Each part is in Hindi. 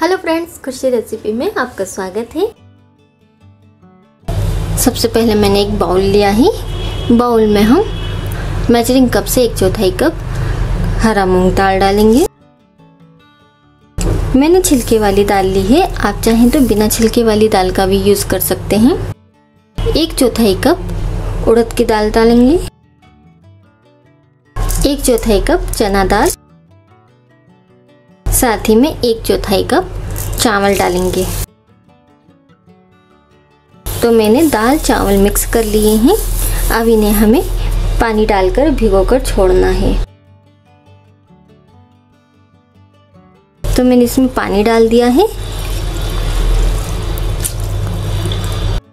हेलो फ्रेंड्स खुशी रेसिपी में आपका स्वागत है। सबसे पहले मैंने एक बाउल लिया है। बाउल में हम मेजरिंग कप से एक चौथाई कप हरा मूंग दाल डालेंगे। मैंने छिलके वाली दाल ली है। आप चाहें तो बिना छिलके वाली दाल का भी यूज़ कर सकते हैं। एक चौथाई कप उड़द की दाल डालेंगे। एक चौथाई कप चना दाल। साथ ही में एक चौथाई कप चावल डालेंगे। तो मैंने दाल चावल मिक्स कर लिए हैं। अब इन्हें हमें पानी डालकर भिगोकर छोड़ना है। तो मैंने इसमें पानी डाल दिया है।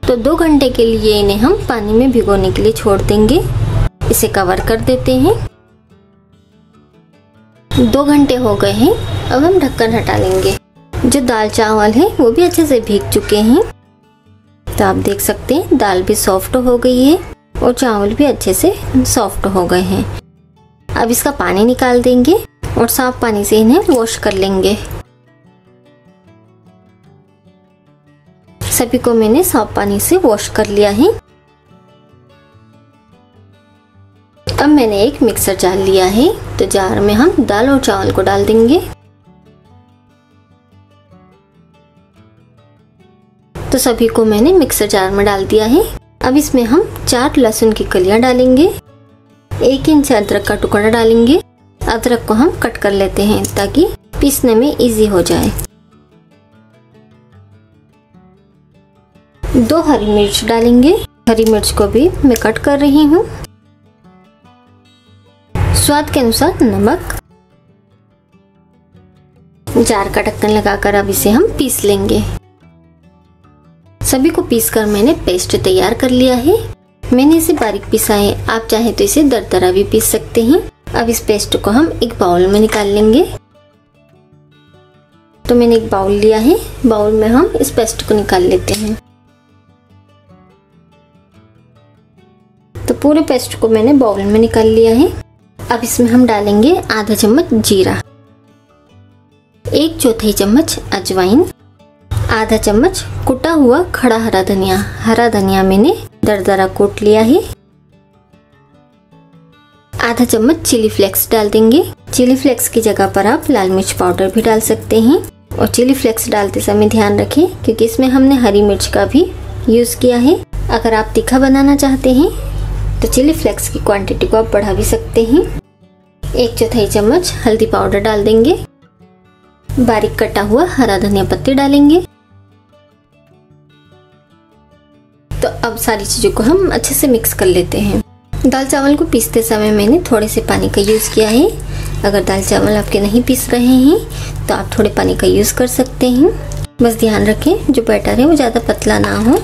तो दो घंटे के लिए इन्हें हम पानी में भिगोने के लिए छोड़ देंगे। इसे कवर कर देते हैं। दो घंटे हो गए हैं। अब हम ढक्कन हटा लेंगे। जो दाल चावल है, वो भी अच्छे से भीग चुके हैं। तो आप देख सकते हैं, दाल भी सॉफ्ट हो गई है और चावल भी अच्छे से सॉफ्ट हो गए हैं। अब इसका पानी निकाल देंगे और साफ़ पानी से इन्हें वॉश कर लेंगे। सभी को मैंने साफ़ पानी से वॉश कर लिया है। अब मैंने एक मिक्सर जार लिया है। तो जार में हम दाल और चावल को डाल देंगे। तो सभी को मैंने मिक्सर जार में डाल दिया है। अब इसमें हम चार लहसुन की कलियाँ डालेंगे। एक इंच अदरक का टुकड़ा डालेंगे। अदरक को हम कट कर लेते हैं ताकि पीसने में इजी हो जाए। दो हरी मिर्च डालेंगे। हरी मिर्च को भी मैं कट कर रही हूँ। स्वाद के अनुसार नमक जार का ढक्कन लगाकर अब इसे हम पीस लेंगे। सभी को पीस कर मैंने पेस्ट तैयार कर लिया है। मैंने इसे बारीक पीसा है आप चाहे तो इसे दरदरा भी पीस सकते हैं। अब इस पेस्ट को हम एक बाउल में निकाल लेंगे। तो मैंने एक बाउल लिया है। बाउल में हम इस पेस्ट को निकाल लेते हैं। तो पूरे पेस्ट को मैंने बाउल में निकाल लिया है। अब इसमें हम डालेंगे आधा चम्मच जीरा। एक चौथाई चम्मच अजवाइन। आधा चम्मच कुटा हुआ खड़ा हरा धनिया। हरा धनिया मैंने दरदरा कोट लिया है। आधा चम्मच चिली फ्लेक्स डाल देंगे। चिली फ्लेक्स की जगह पर आप लाल मिर्च पाउडर भी डाल सकते हैं। और चिली फ्लेक्स डालते समय ध्यान रखें क्योंकि इसमें हमने हरी मिर्च का भी यूज़ किया है। अगर आप तीखा बनाना चाहते हैं तो चिली फ्लेक्स की क्वांटिटी को आप बढ़ा भी सकते हैं। एक चौथाई चम्मच हल्दी पाउडर डाल देंगे। बारीक कटा हुआ हरा धनिया पत्ती डालेंगे। तो अब सारी चीज़ों को हम अच्छे से मिक्स कर लेते हैं। दाल चावल को पीसते समय मैंने थोड़े से पानी का यूज़ किया है। अगर दाल चावल आपके नहीं पीस रहे हैं तो आप थोड़े पानी का यूज़ कर सकते हैं। बस ध्यान रखें, जो बैटर है वो ज़्यादा पतला ना हो।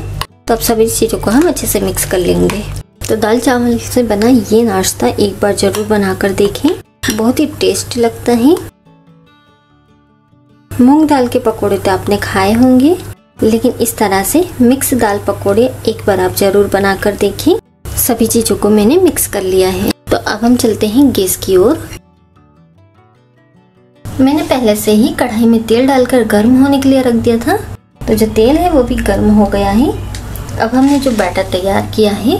तो अब सभी चीज़ों को हम अच्छे से मिक्स कर लेंगे। तो दाल चावल से बना ये नाश्ता एक बार ज़रूर बना कर देखें। बहुत ही टेस्ट लगता है। मूंग दाल के पकोड़े तो आपने खाए होंगे। लेकिन इस तरह से मिक्स दाल पकोड़े एक बार आप ज़रूर बना कर देखें। सभी चीज़ों को मैंने मिक्स कर लिया है। तो अब हम चलते हैं गैस की ओर। मैंने पहले से ही कढ़ाई में तेल डालकर गर्म होने के लिए रख दिया था। तो जो तेल है वो भी गर्म हो गया है। अब हमने जो बैटर तैयार किया है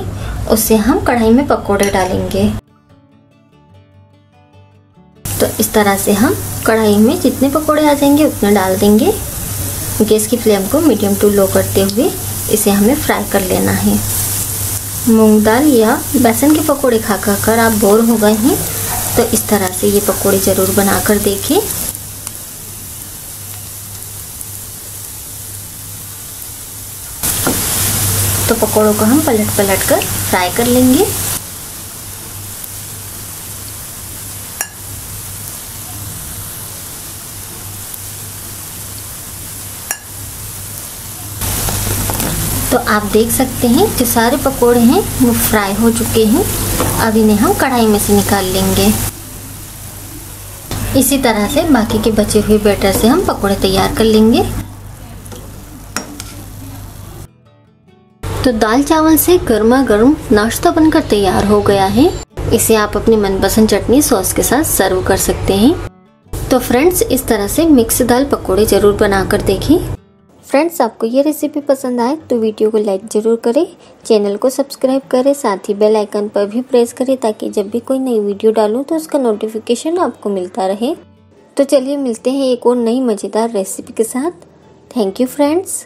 उससे हम कढ़ाई में पकोड़े डालेंगे। तो इस तरह से हम कढ़ाई में जितने पकोड़े आ जाएँगे, उतने डाल देंगे। गैस की फ्लेम को मीडियम टू लो करते हुए इसे हमें फ्राई कर लेना है। मूंग दाल या बेसन के पकोड़े खा खा कर आप बोर हो गए हैं तो इस तरह से ये पकोड़े ज़रूर बना कर देखें। तो पकोड़ों को हम पलट पलट कर फ्राई कर लेंगे। तो आप देख सकते हैं जो सारे पकोड़े हैं, वो फ्राई हो चुके हैं। अब इन्हें हम कढ़ाई में से निकाल लेंगे। इसी तरह से बाकी के बचे हुए बैटर से हम पकोड़े तैयार कर लेंगे। तो दाल चावल से गर्मा गर्म नाश्ता बनकर तैयार हो गया है। इसे आप अपनी मनपसंद चटनी सॉस के साथ सर्व कर सकते हैं। तो फ्रेंड्स, इस तरह से मिक्स दाल पकोड़े ज़रूर बनाकर देखें। फ्रेंड्स, आपको ये रेसिपी पसंद आए तो वीडियो को लाइक ज़रूर करें चैनल को सब्सक्राइब करें, साथ ही बेल आइकन पर भी प्रेस करें ताकि जब भी कोई नई वीडियो डालूँ तो उसका नोटिफिकेशन आपको मिलता रहे। तो चलिए मिलते हैं एक और नई मज़ेदार रेसिपी के साथ। Thank you friends